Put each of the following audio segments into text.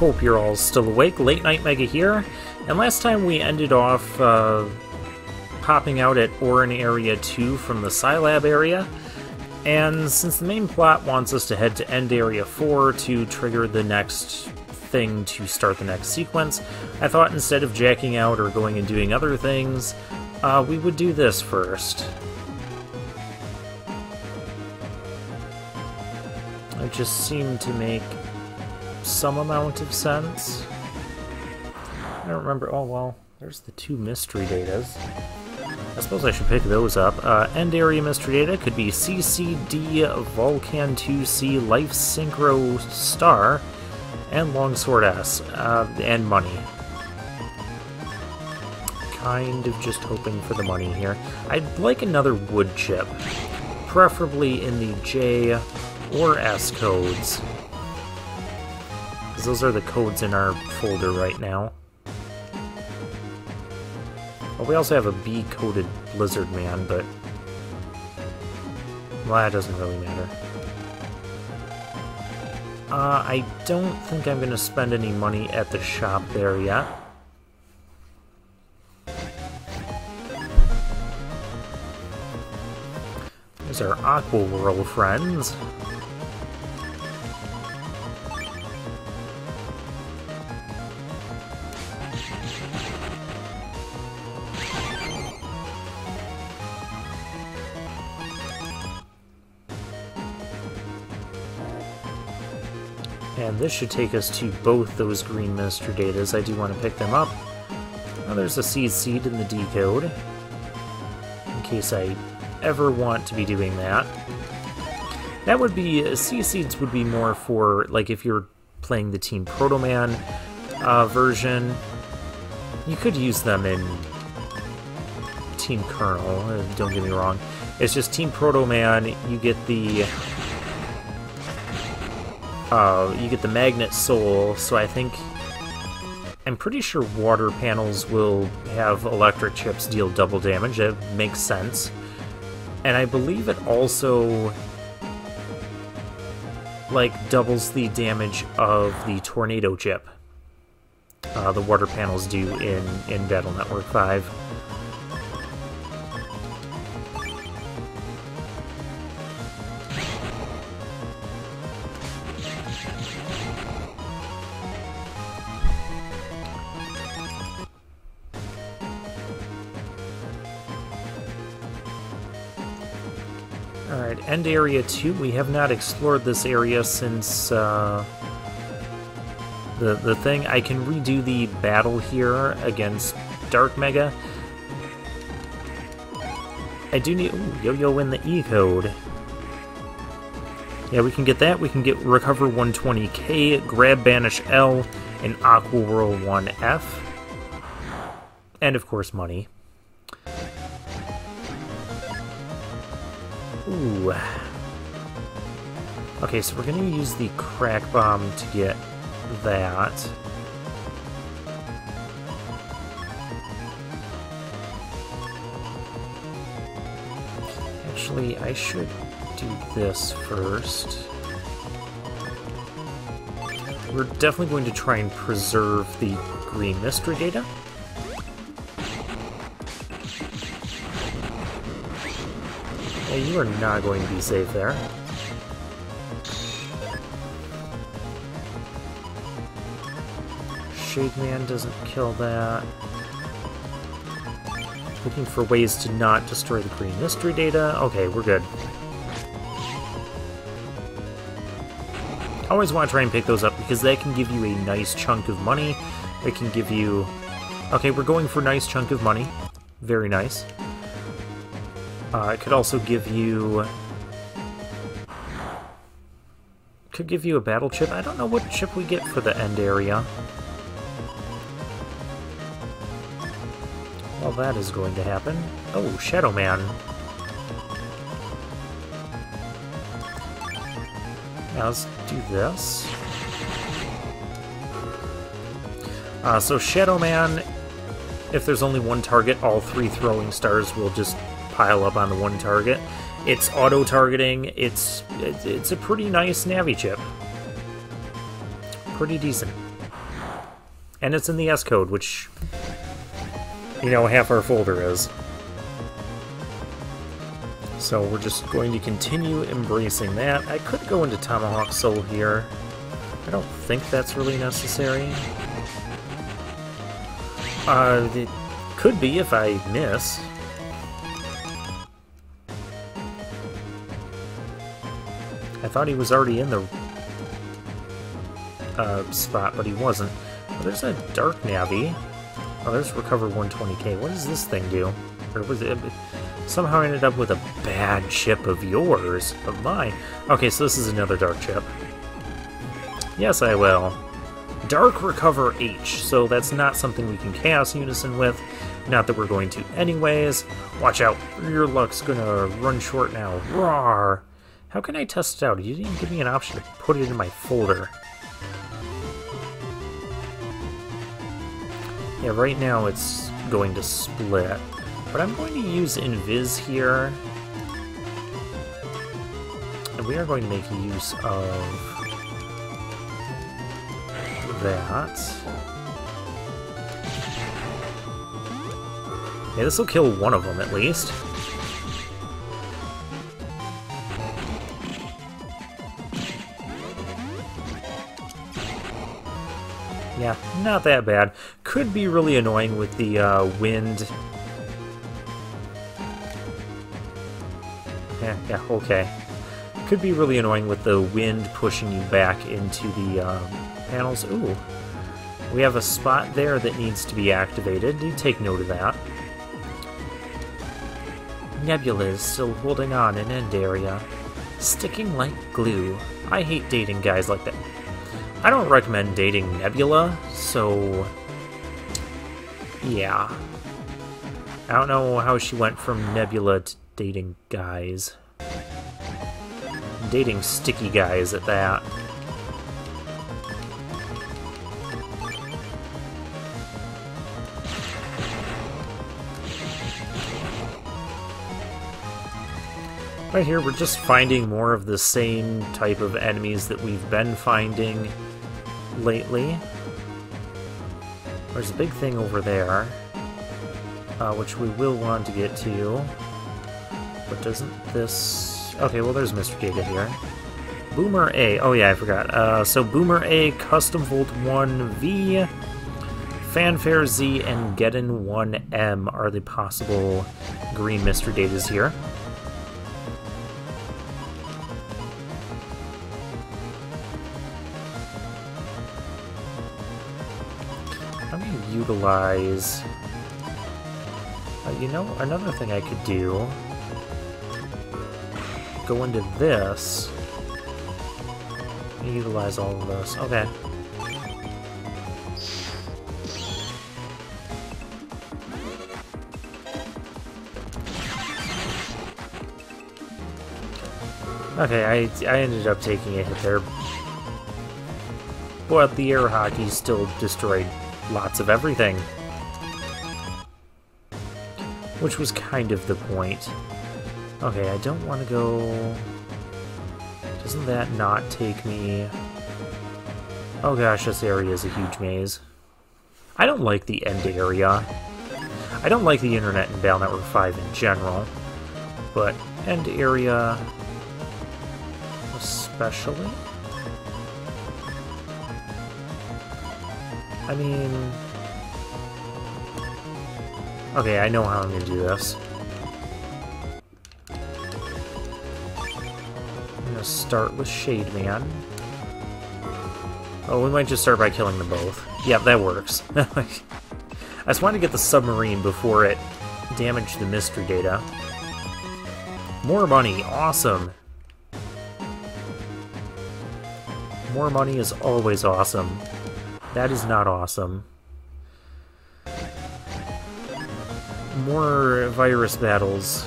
hope you're all still awake. Late Night Mega here, and last time we ended off uh, popping out at Oran Area 2 from the Scilab area, and since the main plot wants us to head to End Area 4 to trigger the next thing to start the next sequence, I thought instead of jacking out or going and doing other things, uh, we would do this first. It just seemed to make some amount of sense. I don't remember. Oh, well, there's the two mystery datas. I suppose I should pick those up. Uh, end area mystery data could be CCD Vulcan 2C Life Synchro Star and Longsword S uh, and money. Kind of just hoping for the money here. I'd like another wood chip, preferably in the J or S codes. Because those are the codes in our folder right now. Well, we also have a B-coded Blizzard Man, but... Well, that doesn't really matter. Uh, I don't think I'm going to spend any money at the shop there yet. There's our Aqua World friends. This should take us to both those green Minister datas. I do want to pick them up. Oh, there's a Sea Seed in the D code. In case I ever want to be doing that. That would be, uh, Sea Seeds would be more for, like, if you're playing the Team Protoman uh, version. You could use them in Team Colonel, uh, don't get me wrong. It's just Team Protoman, you get the uh, you get the Magnet Soul, so I think... I'm pretty sure water panels will have electric chips deal double damage. That makes sense. And I believe it also like doubles the damage of the tornado chip. Uh, the water panels do in in Battle Network 5. Alright, End Area 2. We have not explored this area since uh, the, the thing. I can redo the battle here against Dark Mega. I do need... Yo-Yo in the E-code. Yeah, we can get that. We can get Recover 120k, Grab Banish L, and Aqua Whirl 1F. And, of course, money. Ooh. Okay, so we're gonna use the crack bomb to get that. Actually, I should do this first. We're definitely going to try and preserve the green mystery data. Yeah, you are not going to be safe there. Shade Man doesn't kill that. Looking for ways to not destroy the green mystery data. Okay, we're good. Always want to try and pick those up because that can give you a nice chunk of money. It can give you... Okay, we're going for a nice chunk of money. Very nice. Uh, it could also give you... Could give you a battle chip. I don't know what chip we get for the end area. Well, that is going to happen. Oh, Shadow Man. Now let's do this. Uh, so Shadow Man, if there's only one target, all three throwing stars will just pile up on the one target. It's auto-targeting. It's it's a pretty nice Navi chip. Pretty decent. And it's in the S code, which, you know, half our folder is. So we're just going to continue embracing that. I could go into Tomahawk Soul here. I don't think that's really necessary. Uh, it could be if I miss. I thought he was already in the uh, spot, but he wasn't. Oh, there's a Dark Navi. Oh, there's Recover 120k. What does this thing do? Or was it... Somehow ended up with a bad chip of yours, of mine. Okay, so this is another Dark chip. Yes, I will. Dark Recover H, so that's not something we can Chaos Unison with. Not that we're going to anyways. Watch out, your luck's gonna run short now. Roar! How can I test it out? You didn't give me an option to put it in my folder. Yeah, right now it's going to split. But I'm going to use Invis here. And we are going to make use of that. Yeah, this will kill one of them at least. Yeah, not that bad. Could be really annoying with the uh, wind. Yeah, yeah, okay. Could be really annoying with the wind pushing you back into the um, panels. Ooh, we have a spot there that needs to be activated. You take note of that. Nebula is still holding on in end area. Sticking like glue. I hate dating guys like that. I don't recommend dating Nebula, so... Yeah. I don't know how she went from Nebula to dating guys. Dating sticky guys at that. Right here, we're just finding more of the same type of enemies that we've been finding lately. There's a big thing over there, uh, which we will want to get to. But doesn't this... Okay, well there's Mr. Giga here. Boomer A. Oh yeah, I forgot. Uh, so Boomer A, Custom Volt 1V, Fanfare Z, and Geddon 1M are the possible green Mr. Datas here. Utilize... Uh, you know, another thing I could do... Go into this... Utilize all of this. Okay. Okay, I, I ended up taking a hit there. But the air hockey still destroyed lots of everything. Which was kind of the point. Okay, I don't want to go... Doesn't that not take me... Oh gosh, this area is a huge maze. I don't like the end area. I don't like the internet in Battle Network 5 in general, but end area especially? I mean... Okay, I know how I'm gonna do this. I'm gonna start with Shade Man. Oh, we might just start by killing them both. Yep, that works. I just wanted to get the submarine before it damaged the mystery data. More money, awesome! More money is always awesome. That is not awesome. More virus battles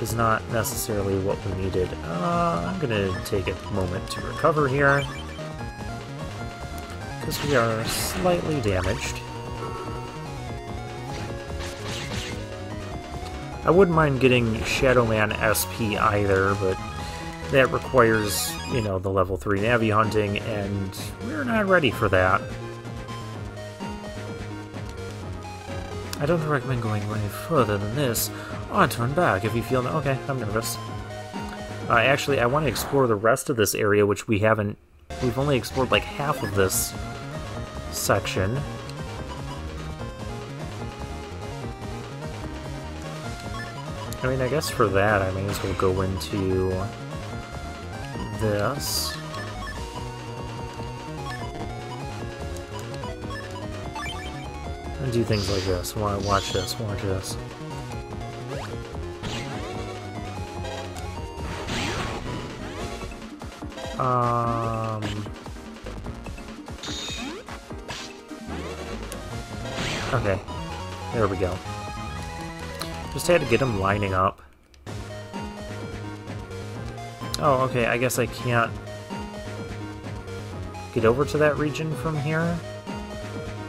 is not necessarily what we needed. Uh, I'm gonna take a moment to recover here. Because we are slightly damaged. I wouldn't mind getting Shadow Man SP either, but that requires, you know, the level 3 Navi hunting, and we're not ready for that. I don't recommend going any further than this, I'll turn back if you feel... Okay, I'm nervous. Uh, actually, I want to explore the rest of this area, which we haven't... We've only explored like half of this section. I mean, I guess for that, I may as well go into this. And do things like this. Watch this, watch this. Um... Okay. There we go. Just had to get them lining up. Oh, okay, I guess I can't get over to that region from here?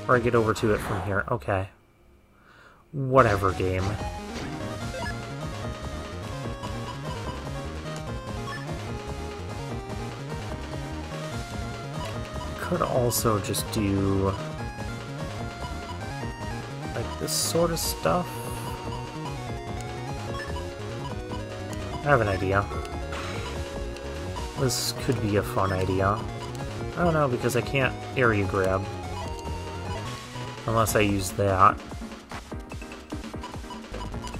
Or I get over to it from here. Okay. Whatever, game. Could also just do like this sort of stuff. I have an idea. This could be a fun idea. I don't know, because I can't area grab. Unless I use that.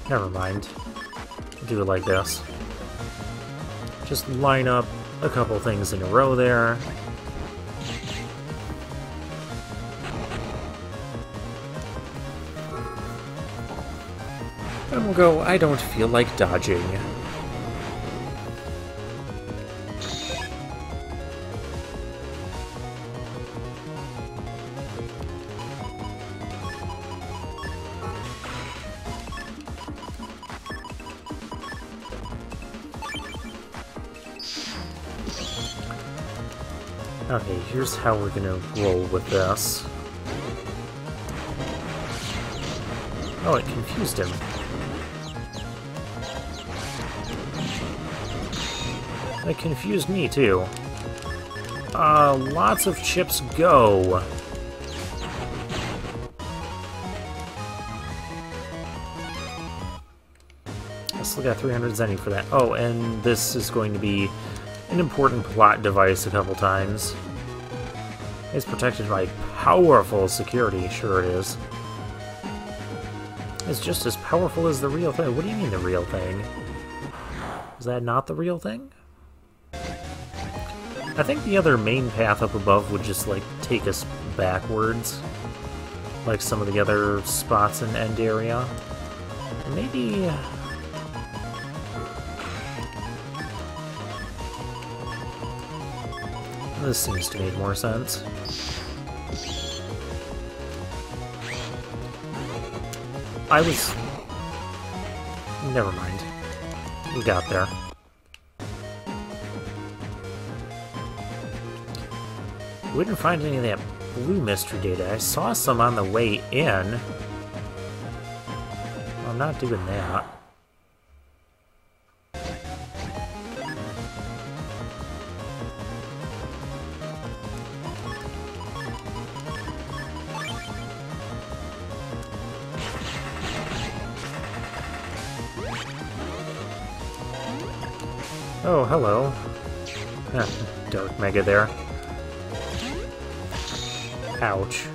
Never mind. I'll do it like this. Just line up a couple things in a row there. And we'll go, I don't feel like dodging. Okay, here's how we're gonna roll with this. Oh, it confused him. It confused me, too. Uh, lots of chips go. I still got 300 zenny for that. Oh, and this is going to be an important plot device a couple times. It's protected by powerful security, sure it is. It's just as powerful as the real thing. What do you mean the real thing? Is that not the real thing? I think the other main path up above would just, like, take us backwards. Like some of the other spots in End Area. Maybe... Uh, This seems to make more sense. I was... Never mind. We got there. We didn't find any of that blue mystery data. I saw some on the way in. I'm not doing that. Mega there. Ouch.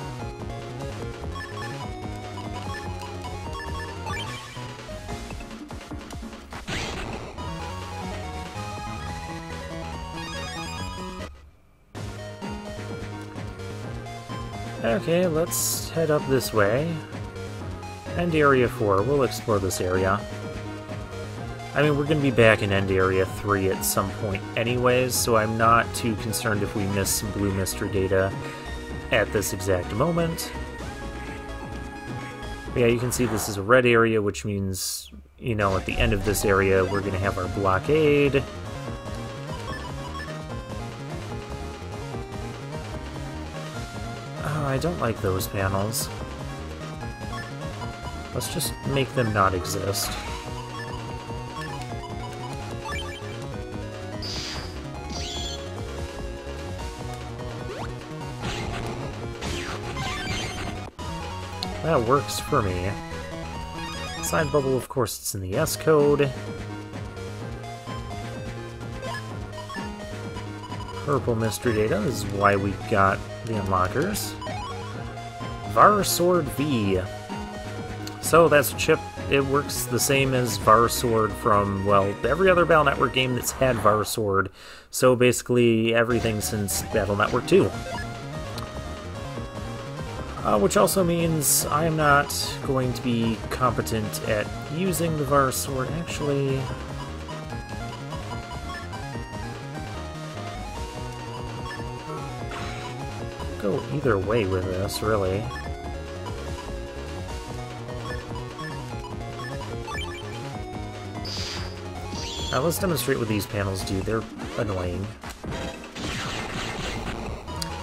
Okay, let's head up this way. End Area 4. We'll explore this area. I mean, we're going to be back in End Area 3 at some point anyways, so I'm not too concerned if we miss some Blue Mystery data at this exact moment. But yeah, you can see this is a red area, which means, you know, at the end of this area, we're going to have our blockade. Oh, I don't like those panels. Let's just make them not exist. That works for me. Side bubble, of course, it's in the S code. Purple mystery data is why we got the unlockers. Varsword V. So that's a chip. It works the same as Varsword from, well, every other Battle Network game that's had Varsword. So basically everything since Battle Network 2. Uh, which also means I am not going to be competent at using the Var Sword. Actually, go either way with this, really. Now let's demonstrate what these panels do. They're annoying.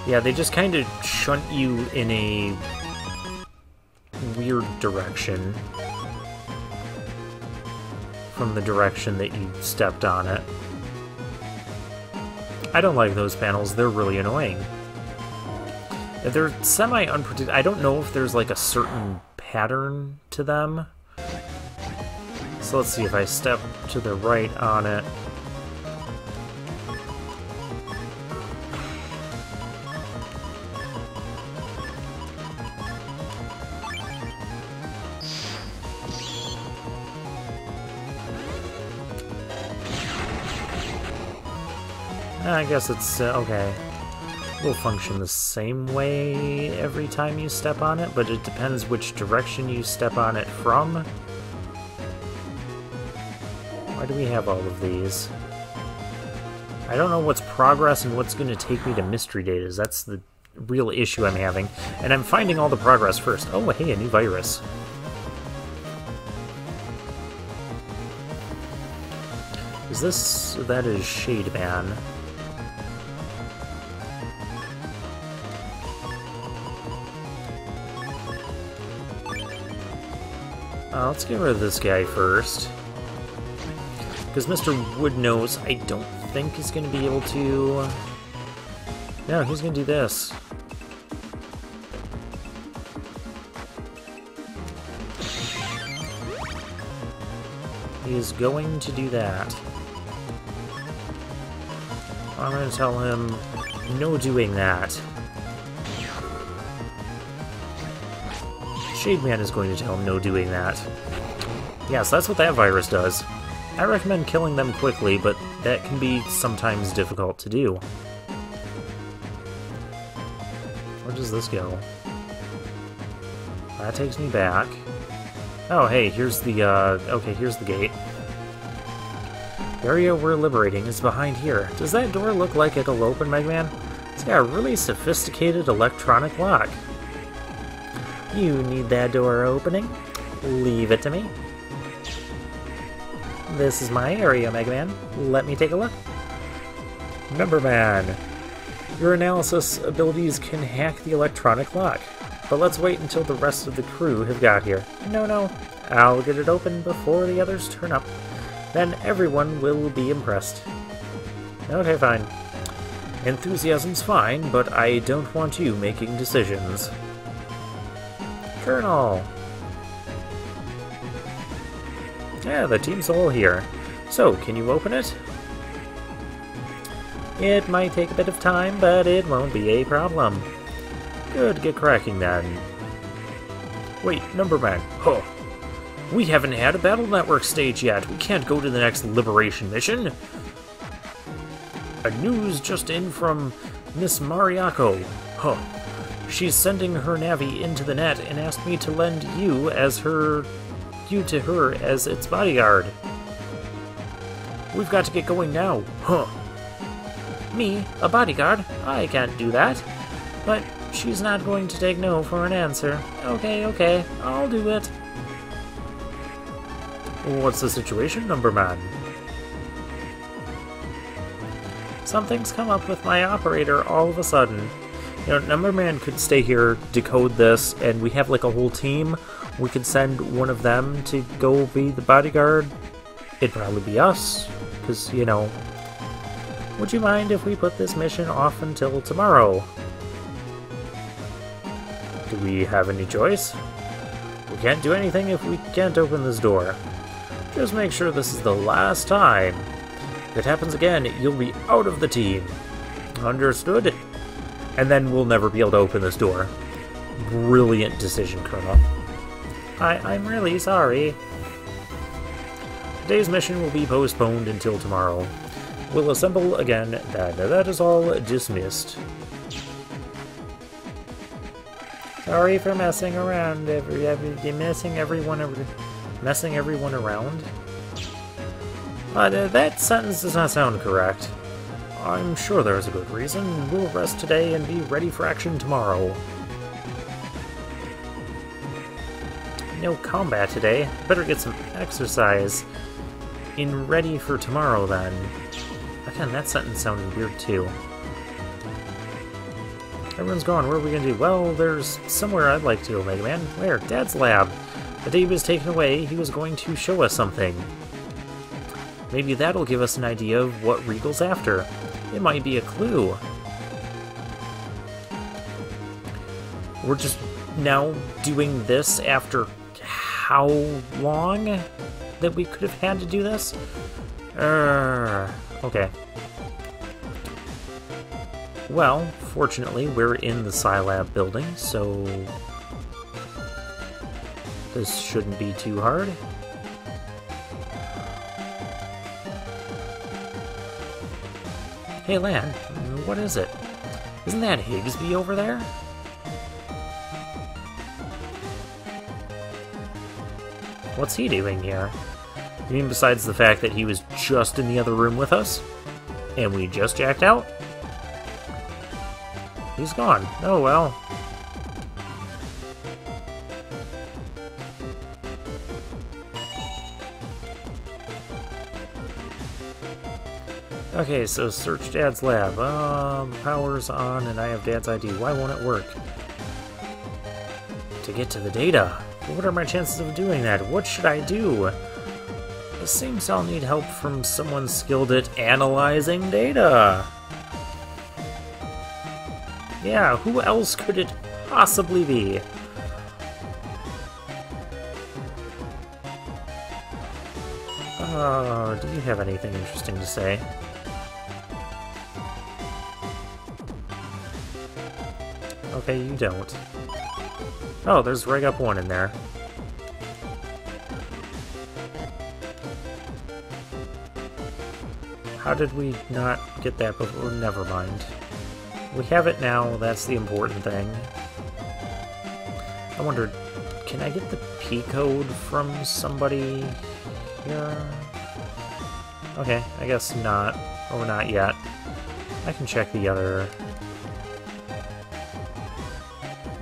Yeah, they just kind of shunt you in a weird direction from the direction that you stepped on it. I don't like those panels, they're really annoying. They're semi-unpredictable. I don't know if there's like a certain pattern to them. So let's see if I step to the right on it. Guess it's uh, okay It will function the same way every time you step on it, but it depends which direction you step on it from. Why do we have all of these? I don't know what's progress and what's going to take me to mystery data. That's the real issue I'm having. And I'm finding all the progress first. Oh, hey, a new virus. Is this... that is Shade Man. Uh, let's get rid of this guy first. Because Mr. Woodnose, I don't think is going to be able to... No, he's going to do this. He is going to do that. I'm going to tell him no doing that. Shade Man is going to tell him no doing that. Yes, that's what that virus does. I recommend killing them quickly, but that can be sometimes difficult to do. Where does this go? That takes me back. Oh, hey, here's the, uh, okay, here's the gate. Area we're liberating is behind here. Does that door look like it'll open, Mega Man? It's got a really sophisticated electronic lock. You need that door opening. Leave it to me. This is my area, Mega Man. Let me take a look. Number Man. Your analysis abilities can hack the electronic lock, but let's wait until the rest of the crew have got here. No, no, I'll get it open before the others turn up. Then everyone will be impressed. Okay, fine. Enthusiasm's fine, but I don't want you making decisions. Colonel! Yeah, the team's all here. So, can you open it? It might take a bit of time, but it won't be a problem. Good, get cracking then. Wait, Numberman. Huh. We haven't had a Battle Network stage yet. We can't go to the next Liberation mission. A news just in from Miss Mariako. Huh. She's sending her Navi into the net and asked me to lend you as her you to her as its bodyguard. We've got to get going now. Huh. Me, a bodyguard? I can't do that. But she's not going to take no for an answer. Okay, okay, I'll do it. What's the situation, number man? Something's come up with my operator all of a sudden. You know, Numberman could stay here, decode this, and we have like a whole team. We could send one of them to go be the bodyguard. It'd probably be us, because, you know. Would you mind if we put this mission off until tomorrow? Do we have any choice? We can't do anything if we can't open this door. Just make sure this is the last time. If it happens again, you'll be out of the team. Understood? And then we'll never be able to open this door. Brilliant decision, Colonel. I I'm really sorry. Today's mission will be postponed until tomorrow. We'll assemble again, and that is all dismissed. Sorry for messing around, every, every messing everyone, every, messing everyone around. Uh, that sentence does not sound correct. I'm sure there's a good reason. We'll rest today and be ready for action tomorrow. No combat today. Better get some exercise. In ready for tomorrow, then. Again, that sentence sounded weird, too. Everyone's gone. What are we gonna do? Well, there's somewhere I'd like to go, Mega Man. Where? Dad's lab. The day he was taken away, he was going to show us something. Maybe that'll give us an idea of what Regal's after. It might be a clue. We're just now doing this after how long that we could have had to do this? Uh, okay. Well, fortunately, we're in the Scilab building, so this shouldn't be too hard. Hey, Lan, what is it? Isn't that Higsby over there? What's he doing here? You mean besides the fact that he was just in the other room with us? And we just jacked out? He's gone. Oh well. Okay, so search Dad's lab. Um, power's on and I have Dad's ID. Why won't it work? To get to the data. What are my chances of doing that? What should I do? It seems I'll need help from someone skilled at analyzing data. Yeah, who else could it possibly be? Oh, do you have anything interesting to say? Okay, you don't. Oh, there's Reg Up 1 in there. How did we not get that before? Never mind. We have it now, that's the important thing. I wonder, can I get the P code from somebody here? Okay, I guess not. Or not yet. I can check the other...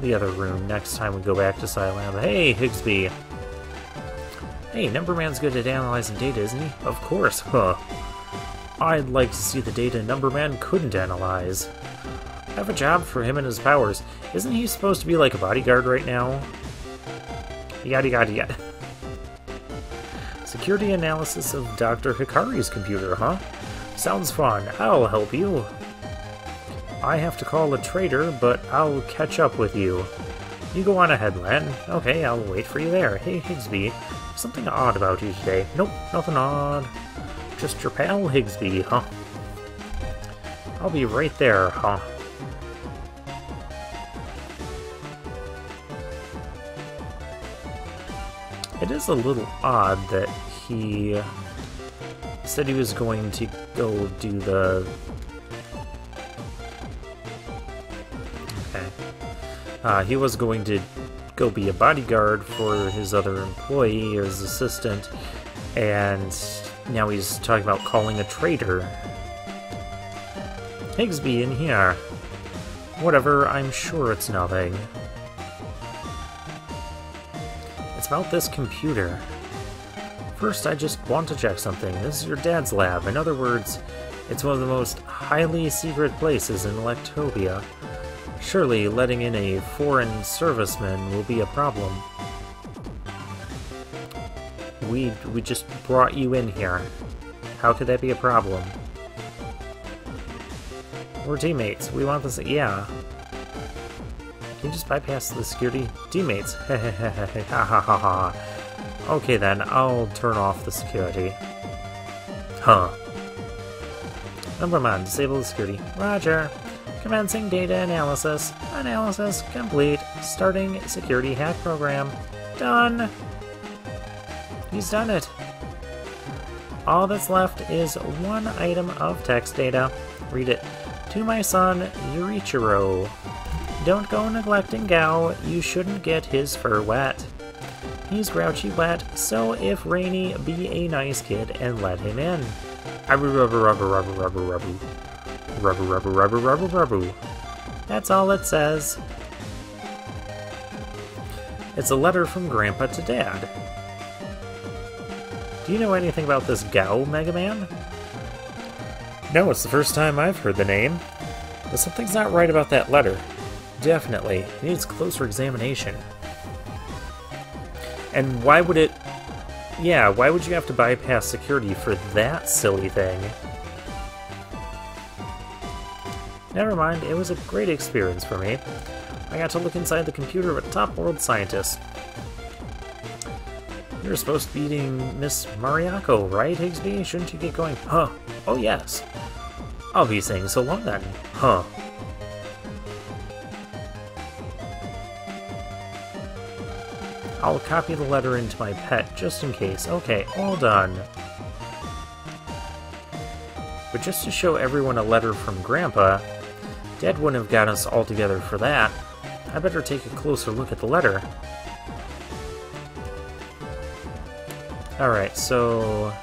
the other room next time we go back to Scilab. Hey, Higsby! Hey, Numberman's good at analyzing data, isn't he? Of course, huh. I'd like to see the data Numberman couldn't analyze have a job for him and his powers. Isn't he supposed to be like a bodyguard right now? Yada yada yada. Security analysis of Dr. Hikari's computer, huh? Sounds fun. I'll help you. I have to call a trader, but I'll catch up with you. You go on ahead, Lan. Okay, I'll wait for you there. Hey, Higsby. Something odd about you today. Nope, nothing odd. Just your pal Higsby, huh? I'll be right there, huh? It is a little odd that he said he was going to go do the... Uh, he was going to go be a bodyguard for his other employee or his assistant, and now he's talking about calling a traitor. Higsby in here. Whatever, I'm sure it's nothing. It's about this computer. First, I just want to check something. This is your dad's lab. In other words, it's one of the most highly secret places in Electopia. Surely letting in a foreign serviceman will be a problem. We, we just brought you in here. How could that be a problem? We're teammates. We want this- yeah. Can you just bypass the security? Teammates. Okay then, I'll turn off the security. Huh. Number one, disable the security. Roger. Commencing data analysis. Analysis complete. Starting security hack program. Done. He's done it. All that's left is one item of text data. Read it. To my son, Yuichiro. Don't go neglecting Gao, you shouldn't get his fur wet. He's grouchy wet, so if Rainy, be a nice kid and let him in. Rubber, rubber, rubber, rubber, rubber, rubber. Rubber, rubber, rubber, rubber, rubber. That's all it says. It's a letter from Grandpa to Dad. Do you know anything about this Gao, Mega Man? No, it's the first time I've heard the name. But something's not right about that letter. Definitely. It needs closer examination. And why would it... Yeah, why would you have to bypass security for that silly thing? Never mind, it was a great experience for me. I got to look inside the computer of a top world scientist. You're supposed to be eating Miss Mariako, right, Higsby? Shouldn't you get going? Huh. Oh, yes. I'll be saying so long then. Huh. I'll copy the letter into my pet, just in case. Okay, all done. But just to show everyone a letter from Grandpa, Dad wouldn't have got us all together for that. I better take a closer look at the letter. Alright, so...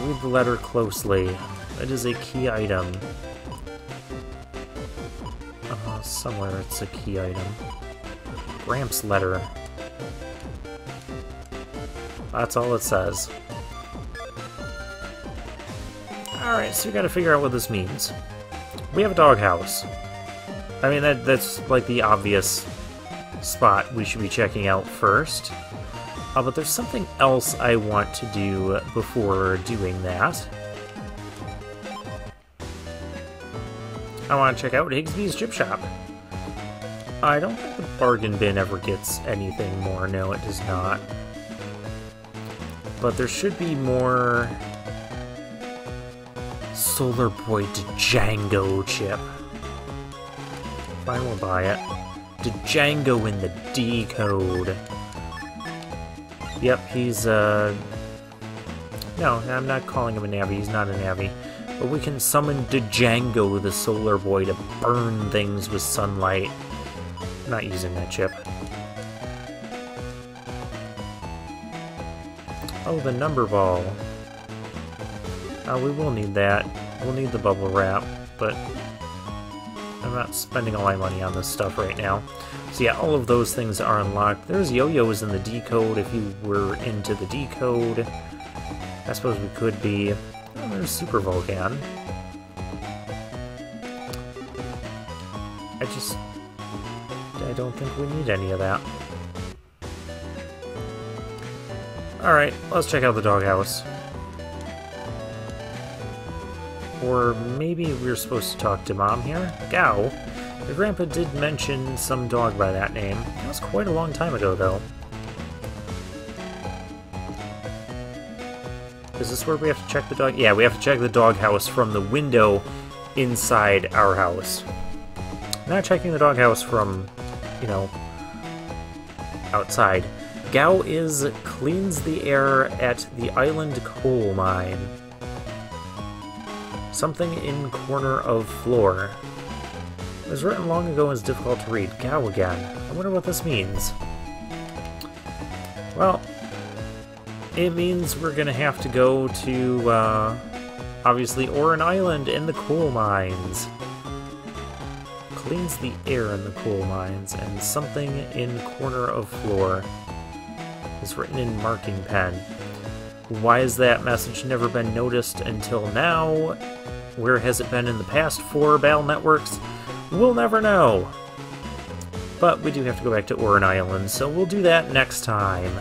Read the letter closely. It is a key item. Uh, somewhere it's a key item. Gramps letter. That's all it says. Alright, so we gotta figure out what this means. We have a doghouse. I mean, that that's like the obvious spot we should be checking out first. Uh, but there's something else I want to do before doing that. I want to check out Higsby's Chip Shop. I don't think the bargain bin ever gets anything more. No, it does not. But there should be more Solar Boy Django chip. I will buy it. Django in the D code. Yep, he's, uh... No, I'm not calling him a Navi, he's not a Navi. But we can summon Django, the Solar Boy, to burn things with sunlight. I'm not using that chip. Oh, the number ball. Oh, we will need that. We'll need the bubble wrap, but I'm not spending all my money on this stuff right now. So yeah, all of those things are unlocked. There's yo-yos in the D-code if you were into the D-code. I suppose we could be. Oh, there's Super Vulcan. I just... I don't think we need any of that. Alright, let's check out the doghouse. Or maybe we are supposed to talk to Mom here? Gao? Your grandpa did mention some dog by that name. That was quite a long time ago, though. Is this where we have to check the dog? Yeah, we have to check the doghouse from the window inside our house. Not checking the doghouse from, you know, outside. Gao is cleans the air at the island coal mine. Something in corner of floor. It was written long ago and is difficult to read. Gao again. I wonder what this means. Well, it means we're gonna have to go to, uh, obviously Oran Island and the coal mines. Cleans the air in the coal mines, and something in corner of floor is written in marking pen. Why has that message never been noticed until now? Where has it been in the past four Battle Networks? We'll never know. But we do have to go back to Oran Island, so we'll do that next time.